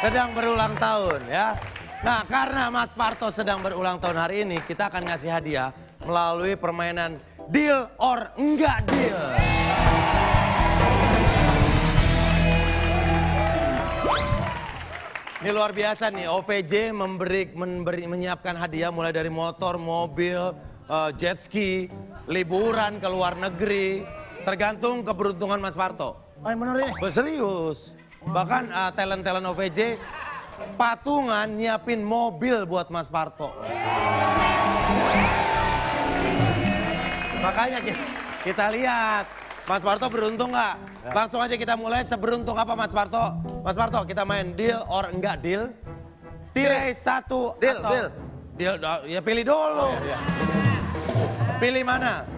Sedang berulang tahun ya. Nah karena Mas Parto sedang berulang tahun hari ini, kita akan ngasih hadiah melalui permainan Deal or Enggak Deal. Ini luar biasa nih, OVJ memberi, memberi menyiapkan hadiah mulai dari motor, mobil, uh, jet ski, liburan ke luar negeri, tergantung keberuntungan Mas Parto. Oh, bener ini. Serius. Bahkan uh, talent-talent OVJ patungan nyiapin mobil buat Mas Parto. Makanya ki- kita lihat, Mas Parto beruntung nggak? Langsung aja kita mulai seberuntung apa Mas Parto? Mas Parto kita main deal or enggak deal? Tirai satu Deal, atau deal. deal. Ya pilih dulu. Pilih mana?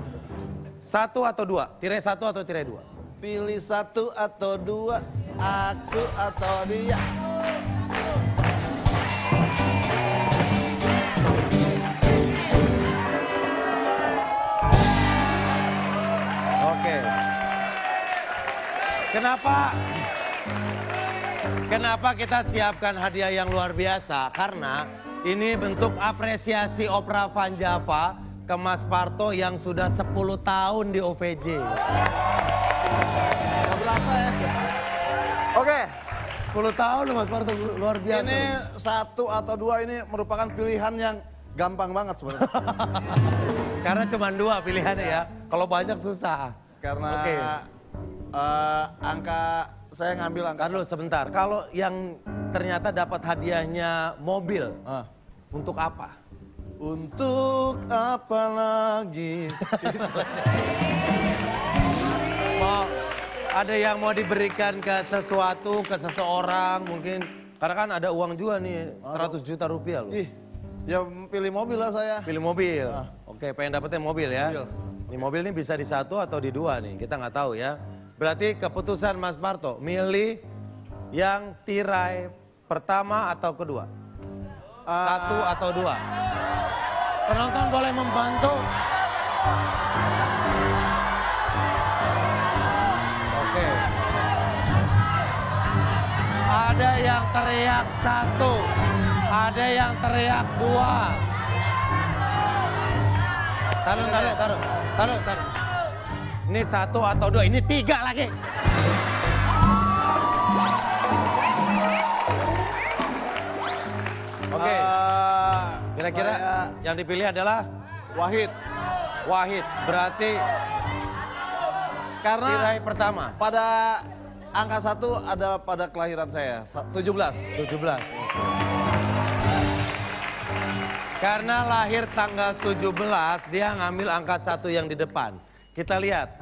Satu atau dua? Tirai satu atau tirai dua? Pilih satu atau dua, aku atau dia. Oke. Kenapa? Kenapa kita siapkan hadiah yang luar biasa? Karena ini bentuk apresiasi Opera Van Java ke Mas Parto yang sudah 10 tahun di OVJ. Gak berasa ya. Oke, 10 tahun loh Mas Parto, luar biasa. ini satu atau dua ini merupakan pilihan yang gampang banget sebenarnya. Karena cuma dua pilihannya ya. Kalau banyak susah. Karena Oke. eh, angka saya ngambil angka. Dulu sebentar. Kalau yang ternyata dapat hadiahnya mobil, Ah. untuk apa? Untuk apa lagi? mau ada yang mau diberikan ke sesuatu ke seseorang mungkin. Karena kan ada uang juga nih 100 juta rupiah loh. Ih, ya pilih mobil lah saya. pilih mobil. Ah. oke pengen dapetin mobil ya. Mobil. ini mobil ini bisa di satu atau di dua nih kita nggak tahu ya. Berarti keputusan Mas Parto milih yang tirai pertama atau kedua? Ah, satu atau dua? Penonton boleh membantu Ada yang teriak satu, ada yang teriak dua. Taruh, taruh, taruh, taruh, taruh. Ini satu atau dua, ini tiga lagi. Oke, eh, kira-kira saya yang dipilih adalah Wahid. Wahid. Berarti Karena tirai pertama. pada angka satu ada pada kelahiran saya, sa- 17. 17. Karena lahir tanggal 17, dia ngambil angka satu yang di depan. Kita lihat.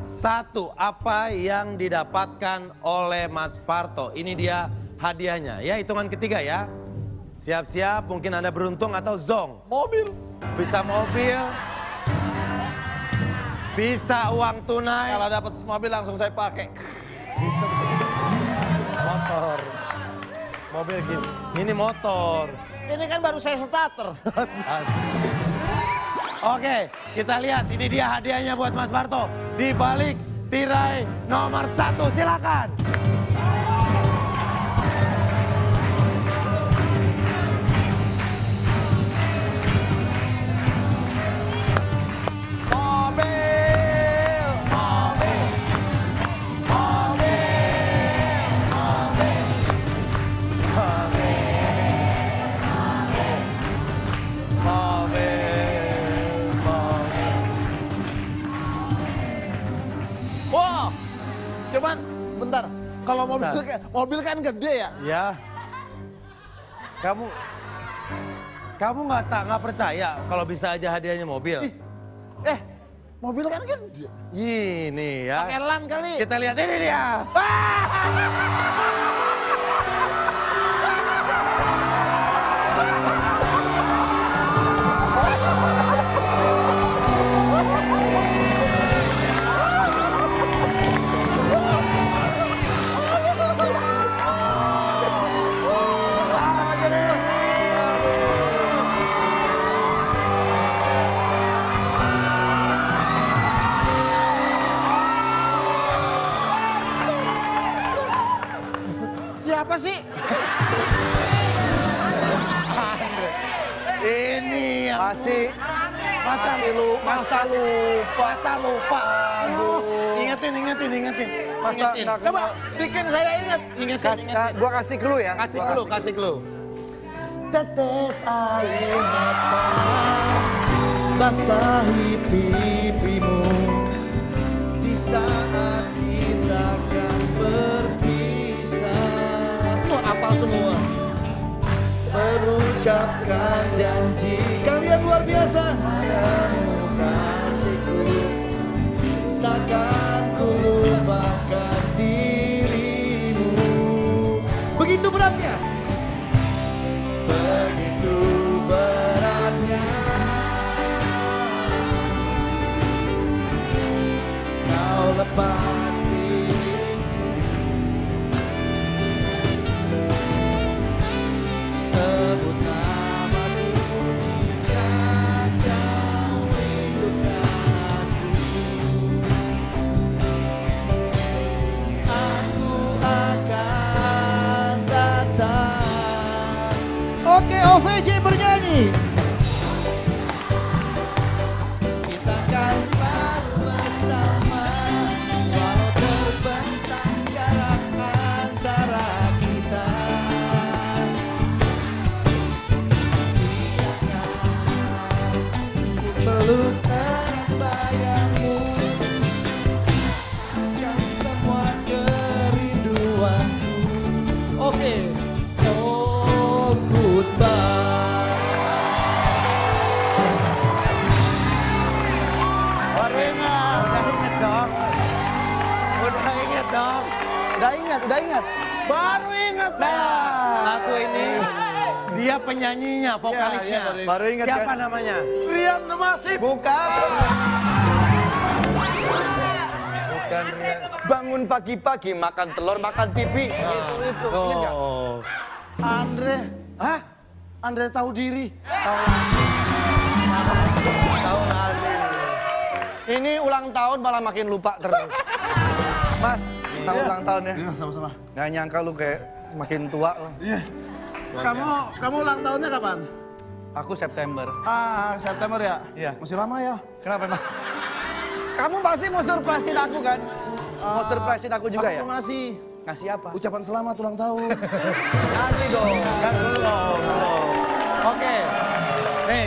Satu, apa yang didapatkan oleh Mas Parto. Ini dia hadiahnya. Ya, hitungan ketiga ya. Siap-siap, mungkin Anda beruntung atau zong. Mobil. Bisa mobil, bisa uang tunai, Kalau dapat mobil langsung saya pakai. Motor. Mobil gini. Ini motor. Ini kan baru saya starter. Oke, kita lihat ini dia hadiahnya buat Mas Barto. Di balik tirai nomor satu, silakan. Mobil Bentar. mobil kan gede ya. Ya, kamu kamu nggak tak nggak percaya kalau bisa aja hadiahnya mobil. Ih. Eh, mobil kan gede. Ini ya. Pakai lan kali. Kita lihat ini dia. Ah, Nggak Coba bikin saya ingat. Ingetin, Kas, ingetin. gua kasih clue ya. Kasih clue, kasih clue. Tetes air mata basahi pipimu di saat kita akan berpisah. Wah, apal semua. Berucapkan janji kalian luar biasa. Kamu Oke, ingat, udah ingat Baru inget Nah. Lagu ini dia penyanyinya, vokalisnya. iya, baru ingat Siapa kan? namanya? Rian Masif. Bukan Bukan Rian. Bangun pagi-pagi makan telur, makan TV Itu, itu, ingat nggak? Oh. Andre. Hah? Andre tahu diri. Tahun lalu. Ini ulang tahun malah makin lupa terus. Mas, selamat Iya. ulang tahun ya. Iya, sama-sama. Gak nyangka lu kayak makin tua lo. Iya. Kamu kamu ulang tahunnya kapan? Aku September. Ah, September ya? Iya. Masih lama ya? Kenapa emang? Kamu pasti mau surprisein aku kan? Mau surprisein aku juga ya? Aku ngasih Ngasih apa? ucapan selamat ulang tahun. Nanti dong. Kan belum, belum. Oke. Nih,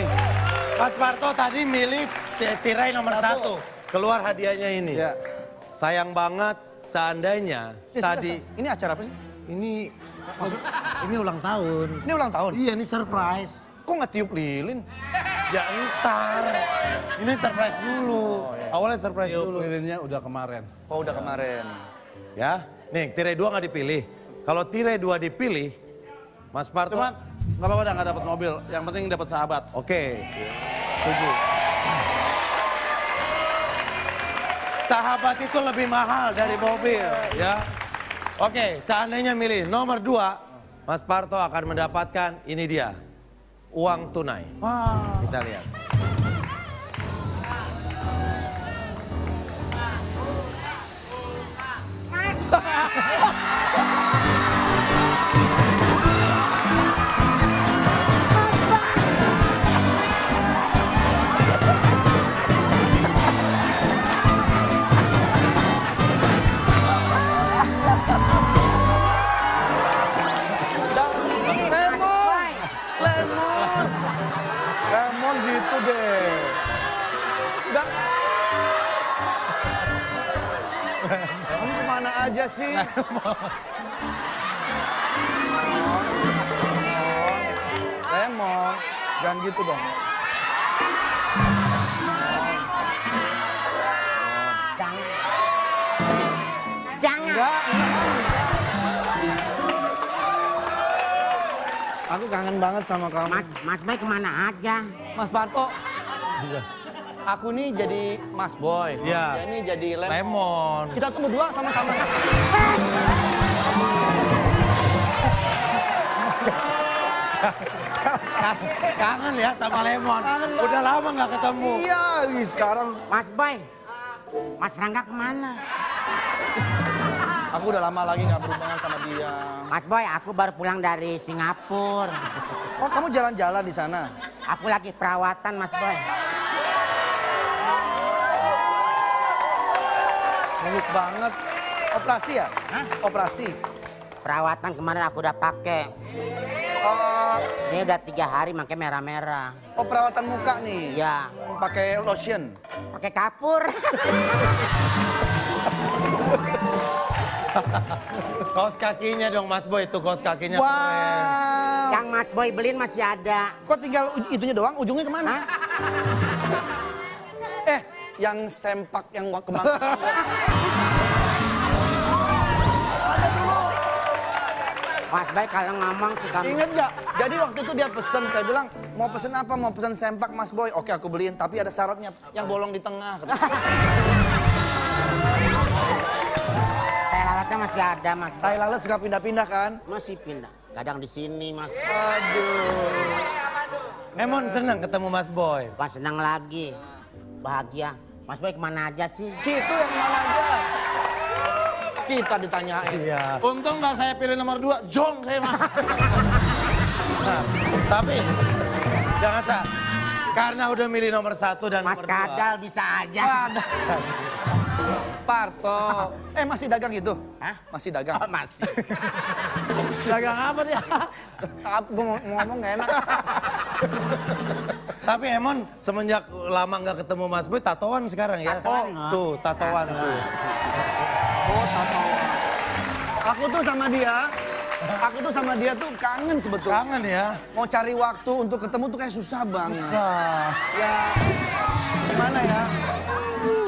Mas Parto tadi milih tirai nomor Satu. satu. Keluar hadiahnya ini. ya. Sayang banget seandainya Eh, tadi sebentar. Ini acara apa sih? ini ini ulang tahun. Ini ulang tahun. Iya, ini surprise. Kok nggak tiup lilin? Ya entar. Ini surprise dulu. Awalnya surprise dulu. Lilinnya udah kemarin. Oh udah kemarin. Ya, nih tirai dua nggak dipilih. Kalau tirai dua dipilih, Mas Parto. Cuman nggak apa-apa nggak dapat mobil. Yang penting dapat sahabat. Oke. Setuju. Sahabat itu lebih mahal dari mobil, ya. Oke, seandainya milih nomor dua, Mas Parto akan mendapatkan ini dia, uang tunai. Wah. Kita lihat. Dan aja sih? Lemon, lemon, lemon, jangan gitu dong. Jangan. Enggak, enggak. Aku kangen banget sama kamu. Mas, Mas Boy ke mana aja? Mas Parto. Aku nih jadi Mas Boy. Iya. Dia ini jadi lemon. Lemon. Kita tuh berdua sama-sama. Kangen ya sama lemon. Kangen banget. Udah lama nggak ketemu. Iya, sekarang Mas Boy, Mas Rangga ke mana? Aku udah lama lagi nggak berhubungan sama dia. Mas Boy, aku baru pulang dari Singapura. Oh, kamu jalan-jalan di sana? Aku lagi perawatan, Mas Boy. Mulus banget. Operasi ya? Hah? Operasi. Perawatan kemarin aku udah pakai. Oh, Ini udah tiga hari makanya merah-merah. oh perawatan muka nih. Ya, Pakai lotion. pakai kapur. Kaos kakinya dong Mas Boy, itu kaos kakinya keren. Wow. Yang Mas Boy beliin masih ada. Kok tinggal itunya doang? Ujungnya ke mana? Hah? Yang sempak yang kembang. Mas Boy kalau ngomong suka... Ingat nggak? Jadi waktu itu dia pesen, saya bilang mau pesen apa? Mau pesen sempak Mas Boy. Oke aku beliin, tapi ada syaratnya yang bolong di tengah. Teh lalatnya masih ada, Mas Boy. Tai lalat suka pindah-pindah kan? Masih pindah. Kadang di sini, Mas. Aduh. Emon senang ketemu Mas Boy. Bukan senang lagi. Bahagia. Mas Boy ke mana aja sih? Situ yang mana aja? Kita ditanyain. Iya. Untung nggak saya pilih nomor dua, jong saya mas. Nah, tapi jangan sa karena udah milih nomor satu dan Mas nomor dua. Kadal bisa aja. Parto. Eh masih dagang itu? Hah? Masih dagang. Oh, masih. Dagang apa dia? Gue mau ngomong gak enak. Tapi Emon semenjak lama nggak ketemu Mas Boy, tatoan sekarang ya. Tatoan, oh, tuh tatoan tuh. Oh, tato. Aku tuh sama dia, aku tuh sama dia tuh kangen sebetulnya. Kangen ya. Mau cari waktu untuk ketemu tuh kayak susah banget. Susah. Ya, gimana ya?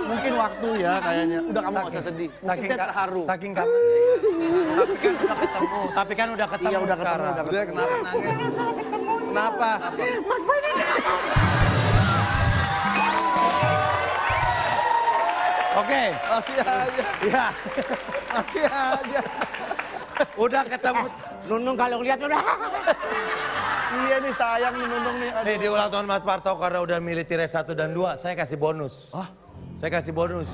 Mungkin waktu ya kayaknya. Udah kamu gak usah sedih. Mungkin dia ka- terharu. Saking kangen. Tapi kan udah ketemu. Tapi kan udah ketemu Iya, udah ketemu, sekarang. udah Udah kenapa nangis? Kenapa? Oke, Masih aja, ya. masih aja. Udah ketemu. Nunung kalau lihat udah. Iya nih sayang nih Nunung nih. Aduh. Nih di ulang tahun Mas Parto karena udah milih tirai 1 dan 2, saya kasih bonus. Saya kasih bonus.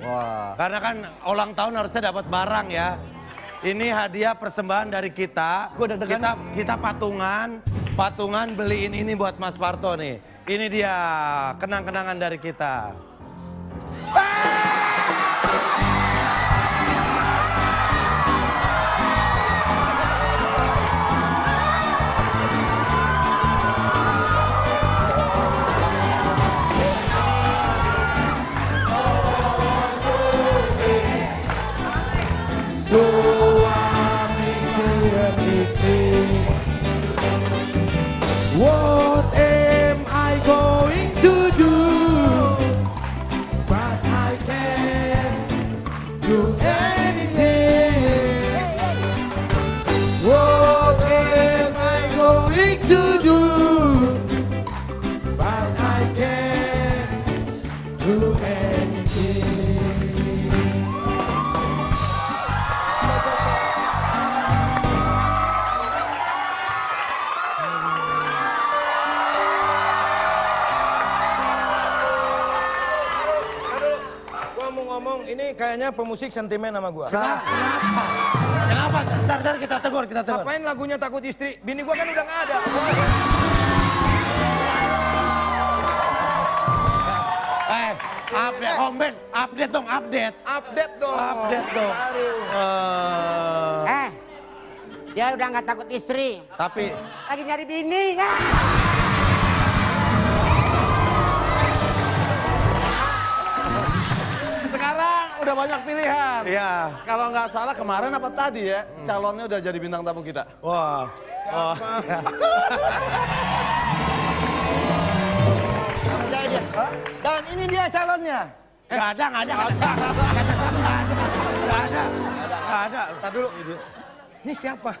Wah. Karena kan ulang tahun harusnya dapat barang ya. Ini hadiah persembahan dari kita. Gua. Kita kita patungan, patungan beliin ini buat Mas Parto nih. Ini dia kenang-kenangan dari kita. Ini kayaknya pemusik sentimen sama gua. Kenapa? Kenapa? Ntar, ntar kita tegur, kita tegur. Ngapain lagunya takut istri? Bini gua kan udah nggak ada. Eh, update, Homben, update dong, update. Update dong. Update dong. Eh, Eh, dia udah nggak takut istri. tapi Lagi nyari bini. Ah. Udah banyak pilihan. Iya. Kalau nggak salah kemarin apa tadi ya, calonnya udah jadi bintang tamu kita. Wah. Wah. Dan ini dia calonnya. Gak ada, gak ada, gak ada. Gak ada, gak ada. Gak ada. Tar dulu. Ini siapa?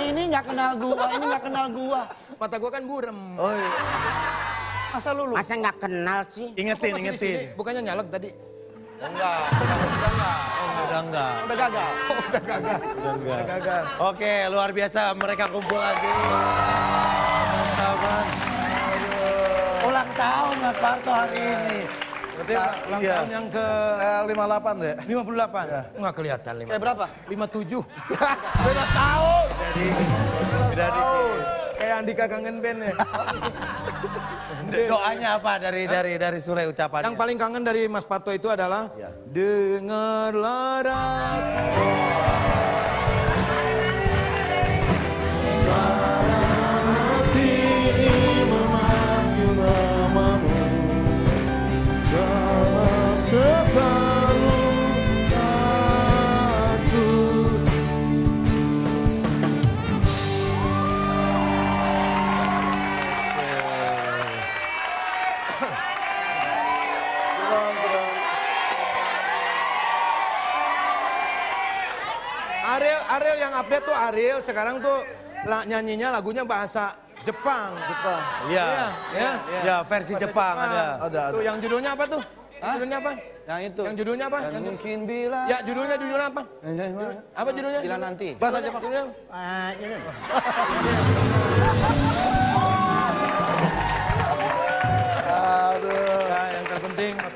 Ini nggak kenal gua, ini nggak kenal gua. Mata gua kan burem. Oh iya. Masa lu? Masa nggak kenal sih? Ingetin, ingetin. sini? Bukannya nyalek tadi? Enggak. Udah enggak. Udah gagal. Udah enggak. Gagal. Oke, luar biasa mereka kumpul lagi. Ulang tahun Mas Parto hari ini. Berarti ulang iya. tahun yang ke Eh, 58 deh. 58. Enggak kelihatan. Kayak berapa? 57. Beda tahun. Tidak dikit. Kayak Andika kangen band ya. Doanya apa dari dari dari Sule ucapannya? Yang paling kangen dari Mas Parto itu adalah Ya. dengarlah Ariel, Ariel yang update tuh Ariel sekarang tuh la- nyanyinya lagunya bahasa Jepang. Jepang. Iya. Iya, ya. Ya, versi Bahasa Jepang ada. Ada, ada. Tuh yang judulnya apa tuh? Judulnya apa? Yang itu. Yang judulnya apa? Yang- mungkin bila. Ya judulnya judulnya apa? Ya, ya, ya. Apa judulnya? Bila nanti. Bahasa Jepang. Judulnya? Ah, ini.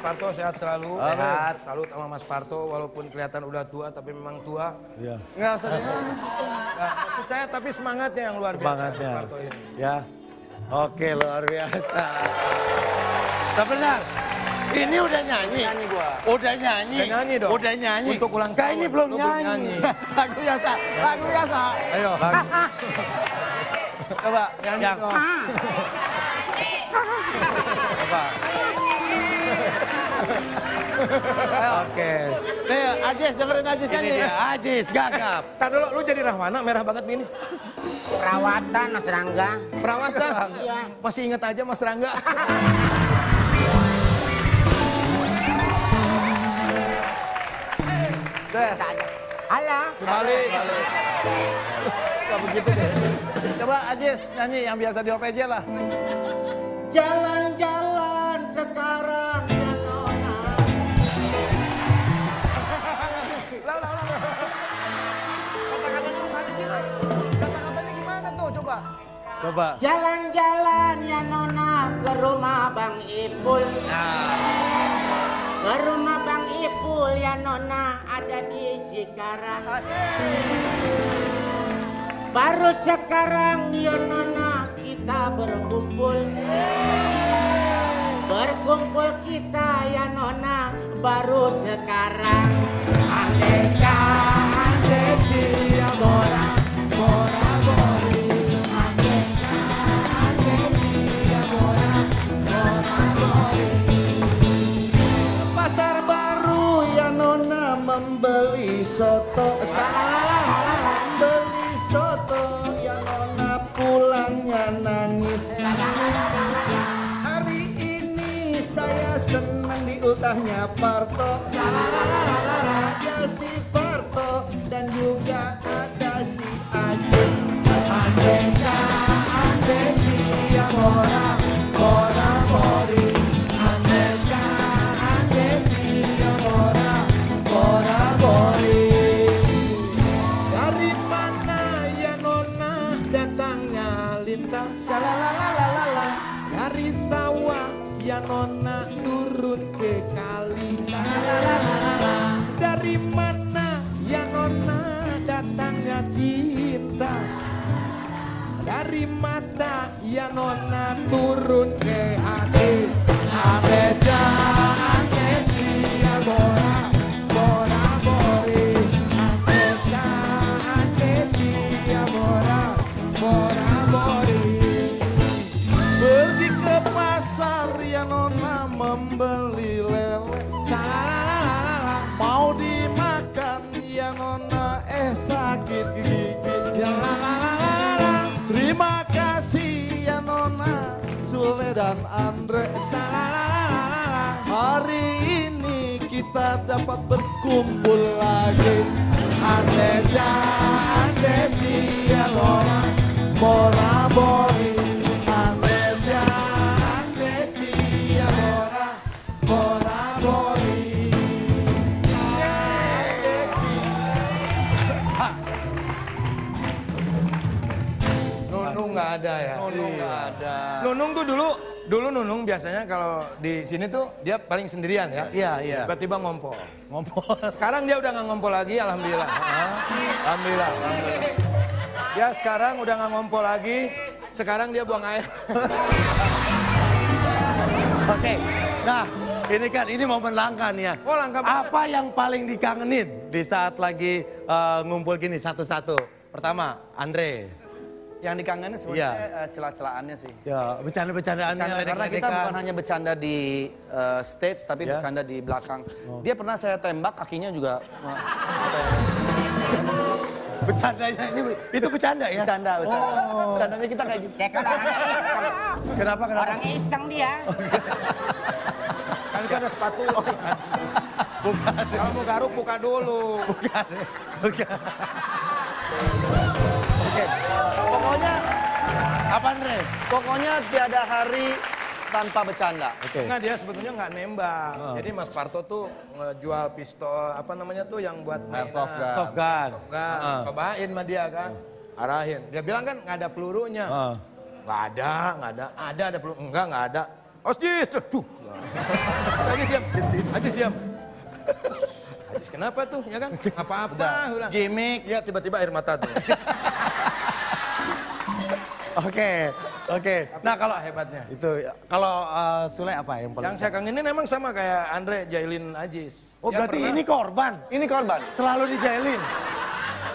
Parto sehat selalu. Sehat. Salut sama Mas Parto walaupun kelihatan udah tua tapi memang tua. Iya. Nggak usah Nah, maksud saya tapi semangatnya yang luar biasa Semangatnya. Mas Parto ini. Ya. Oke, luar biasa. Sebentar. Ini udah nyanyi. Nyanyi gua. Udah nyanyi. Udah nyanyi dong. Udah nyanyi. Untuk ulang Kayak tahun. ini belum Lu belum nyanyi. nyanyi. Lagu biasa. Lagu biasa. Ayo. Coba. Nyanyi Yang- dong. Coba. Oke. Nih, Ajis, dengerin Ajis Ini nyanyi. dia Ajis Gagap. Tar dulu, lu jadi Rahwana merah banget begini. Perawatan Mas Rangga. Perawatan. Iya. Masih inget aja Mas Rangga. Deh, Alah. Balik. nggak begitu deh. Coba Ajis nyanyi yang biasa di OPJ lah. Jalan-jalan sekarang Coba. Coba. Jalan-jalan ya nona ke rumah Bang Ipul. Ke rumah Bang Ipul ya nona ada di Cikarang. Baru sekarang ya nona kita berkumpul. Berkumpul kita ya nona baru sekarang. Andeka, andeci ya membeli soto. Beli soto ya nona pulangnya nangis. Hari ini saya senang di ultahnya Parto. Dari mata ya nona turun ke hati. Adeja, adeci Andre. Salalalala. Hari ini kita dapat berkumpul lagi. Andeja, andeci ya bora, bori. Andeja, andeci ya bora, bori. Nunung nggak ada ya. Nunung nggak ada. Nunung tuh dulu Dulu Nunung biasanya kalau di sini tuh dia paling sendirian ya. Iya, iya. Tiba-tiba ngompol. Ngompol. Sekarang dia udah nggak ngompol lagi, alhamdulillah. Alhamdulillah, alhamdulillah. Ya sekarang udah nggak ngompol lagi, sekarang dia buang air. Oke. Nah, ini kan ini momen langka nih ya. Oh, langka banget. Apa yang paling dikangenin di saat lagi eh, ngumpul gini satu-satu? Pertama, Andre. Yang dikangenin sebenarnya eh, celah-celahannya sih. Ya, bercanda-bercandaannya Bercanda, karena kita bukan hanya bercanda di eh, stage tapi Ya. bercanda di belakang. Dia pernah saya tembak kakinya juga eh, ya, Bercandanya ini itu bercanda ya? bercanda, bercanda. Bercandanya kita kayak gitu. Ya kan. Kenapa kenapa? Orang iseng dia. Kan itu ada sepatu. Bukan. Kalau mau garuk buka dulu. Bukan. Bukan. Pokoknya Apa Andre? pokoknya tiada hari tanpa bercanda. Oke. Nggak dia sebetulnya nggak nembak. Oh. Jadi Mas Parto tuh ngejual pistol apa namanya tuh yang buat mainan. Airsoft gun. Soft gun. Kan, Ah. cobain sama dia kan. Arahin. Dia bilang kan nggak ada pelurunya. Ah. Nggak ada, nggak ada. Ada ada peluru. Enggak, nggak ada. Osjis, tuh. Lagi diam. Ajis diam. Ajis kenapa tuh? Ya kan? Apa-apa. Gimik. Iya tiba-tiba air mata tuh. Oke. Oke. Nah, kalau hebatnya. itu kalau eh, Sule apa yang paling Yang saya kangenin emang sama kayak Andre Jailin Ajis. Oh, Dia berarti pernah- ini korban. Ini korban. Selalu dijailin.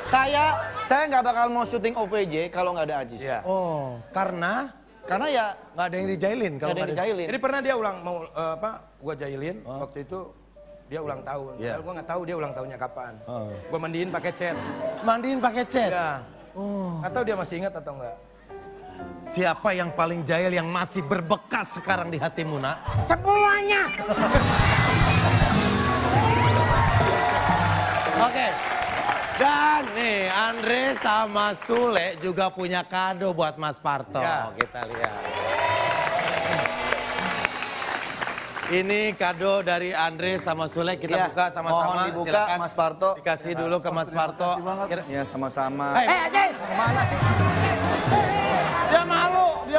Saya saya nggak bakal mau syuting OVJ kalau nggak ada Ajis. Iya. Oh, karena Karena ya nggak ada yang dijailin nggak kalau ada yang dijailin. Jadi pernah dia ulang mau eh, apa? Gua jailin waktu itu dia ulang tahun. Iya. Padahal gua nggak tahu dia ulang tahunnya kapan. Oh. Gua mandiin pakai cat. mandiin pakai cat. Ya. Oh. Atau dia masih ingat atau enggak? Siapa yang paling jahil yang masih berbekas sekarang di hatimu, nak? Semuanya. Oke. Dan nih Andre sama Sule juga punya kado buat Mas Parto. Ya. Kita lihat. Ini kado dari Andre sama Sule kita Iya, buka sama-sama. mohon dibuka, Silakan. Mas Parto. Dikasih dulu ke Mas Parto. Kira- Ya sama-sama. Hei, Eh, Ajay. Ke mana sih?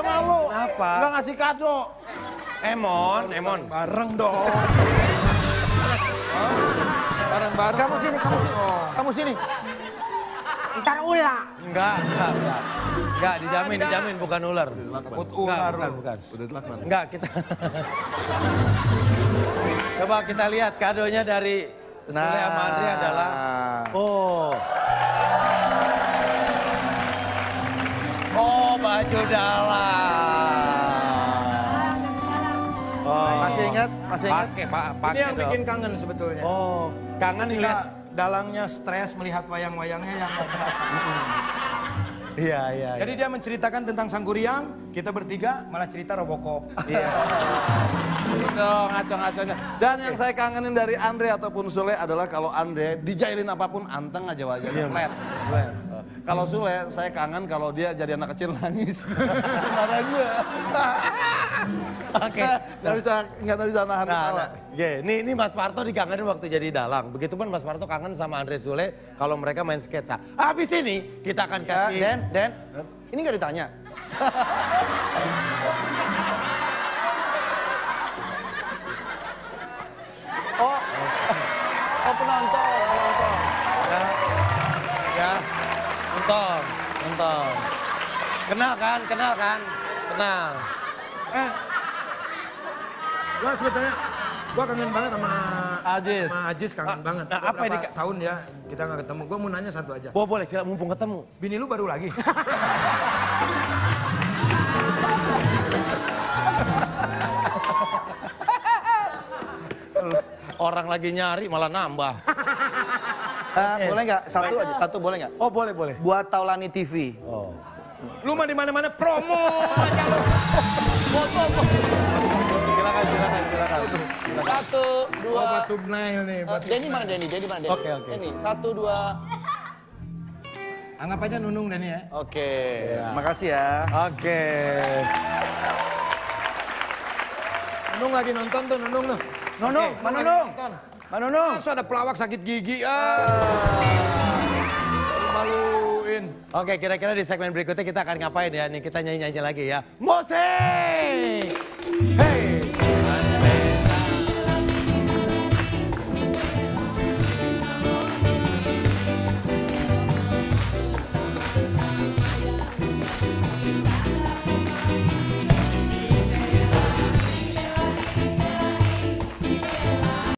Dia malu. Kenapa? Nggak ngasih kado. Emon, Emon. Bareng dong. Bareng-bareng. Kamu sini, kamu sini. Kamu sini. Ntar ulah. Enggak, enggak, enggak. Enggak, dijamin, Ada. dijamin bukan ular. Takut Enggak, ular bukan, bukan. Udah. Enggak, kita. Coba kita lihat kadonya dari Sule sama Andre adalah Oh. Baju dalam. Oh. Masih ingat? Masih ingat? Pakai, Pak, Ini pakai yang dong. bikin kangen sebetulnya. Oh, kangen lihat. dalangnya stres melihat wayang-wayangnya yang Iya, iya. Jadi dia menceritakan tentang Sangguriang, kita bertiga malah cerita Robocop. Gitu, ngaco-ngaconya. Dan yang saya kangenin dari Andre ataupun Sule adalah kalau Andre dijailin apa pun anteng aja wajahnya. Flat. Flat. Kalau Sule, saya kangen kalau dia jadi anak kecil nangis. Marahin gue. Oke. Nggak bisa, nggak bisa nahan Nah, ketawa. nah, yeah. ini, ini Mas Parto dikangenin waktu jadi dalang. Begitupun Mas Parto kangen sama Andre Sule kalau mereka main sketsa. Habis ini kita akan Ya, kasih. Den, Den. Ini nggak ditanya. Kenal kan, kenal kan, kenal. Eh, gua sebetulnya gua kangen banget sama Ajis. Sama Ajis kangen banget. nah, apa dika- tahun ya kita nggak ketemu. Gua mau nanya satu aja. Oh boleh, silakan mumpung ketemu. Bini lu baru lagi? Orang lagi nyari malah nambah. Eh, boleh nggak? Satu aja, satu boleh nggak? Oh boleh, boleh. Buat Taulani TV. Oh. Lu mah di mana-mana promo aja lu. Silakan, silakan, silakan. Satu, Oh, dua. batu nail nih. Eh, Batu. Denny mana Denny? Denny mana Denny? Oke, oke. Denny, satu, dua. Anggap aja nunung Dani ya. Oke, makasih ya. Oke. Nunung lagi nonton tuh Nunung tuh. Nunung, Mana lagi Nunung? nonton. Mana Nung? Masa ada pelawak sakit gigi ah. Maluin. Oke, kira-kira di segmen berikutnya kita akan ngapain ya? Nih kita nyanyi-nyanyi lagi ya. Musik! Hey.